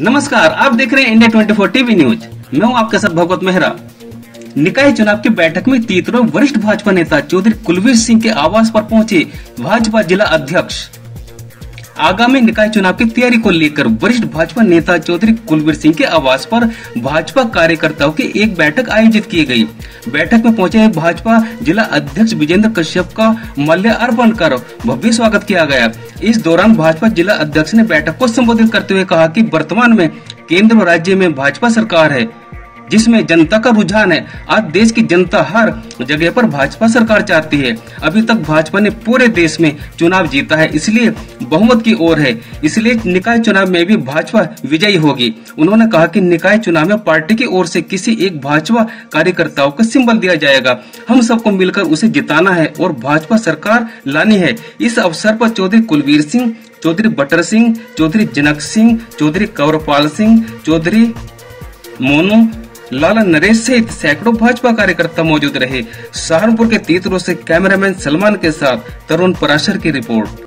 नमस्कार, आप देख रहे हैं इंडिया 24 टीवी न्यूज़। मैं हूँ आपके साथ भगवत मेहरा। निकाय चुनाव की बैठक में तीतरो वरिष्ठ भाजपा नेता चौधरी कुलवीर सिंह के आवास पर पहुँचे भाजपा जिला अध्यक्ष। आगामी निकाय चुनाव की तैयारी को लेकर वरिष्ठ भाजपा नेता चौधरी कुलवीर सिंह के आवास पर भाजपा कार्यकर्ताओं की एक बैठक आयोजित की गई। बैठक में पहुँचे भाजपा जिला अध्यक्ष विजेंद्र कश्यप का मल्य अर्पण कर भव्य स्वागत किया गया। इस दौरान भाजपा जिला अध्यक्ष ने बैठक को संबोधित करते हुए कहा कि वर्तमान में केंद्र और राज्य में भाजपा सरकार है। जिसमें जनता का रुझान है। आज देश की जनता हर जगह पर भाजपा सरकार चाहती है। अभी तक भाजपा ने पूरे देश में चुनाव जीता है, इसलिए बहुमत की ओर है। इसलिए निकाय चुनाव में भी भाजपा विजयी होगी। उन्होंने कहा कि निकाय चुनाव में पार्टी की ओर से किसी एक भाजपा कार्यकर्ताओं का सिंबल दिया जाएगा। हम सबको मिलकर उसे जिताना है और भाजपा सरकार लानी है। इस अवसर पर चौधरी कुलवीर सिंह, चौधरी बटर सिंह, चौधरी जनक सिंह, चौधरी कंवरपाल सिंह, चौधरी मोनू लाला नरेश सहित सैकड़ों भाजपा कार्यकर्ता मौजूद रहे। सहारनपुर के तीतरों से कैमरामैन सलमान के साथ तरुण पराशर की रिपोर्ट।